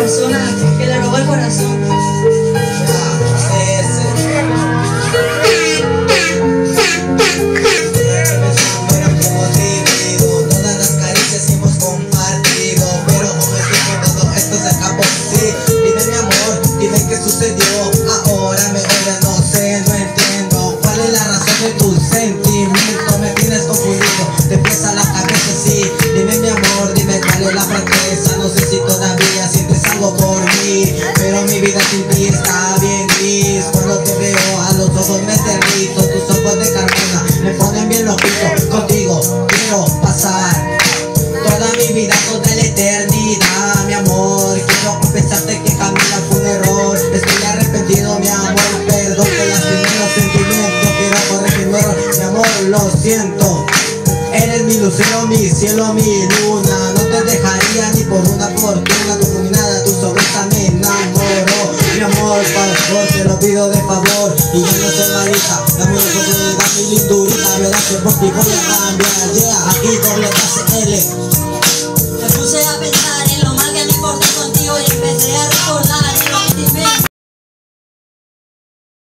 persona que le robó el corazón. Todas las caricias hemos compartido Pero como es que veo a los ojos me derrito Tus ojos de carmona me ponen bien loquito Contigo quiero pasar Toda mi vida, toda la eternidad Mi amor, quiero confesarte que caminar fue un error Estoy arrepentido, mi amor Perdón que lastimé los sentimientos Quiero corregir mi error, mi amor, lo siento Eres mi lucero, mi cielo, mi luna por favor, te lo pido de favor. Y yo no soy malita, dame una oportunidad, mi lindurita Verás que por ti voy a cambiar, yeah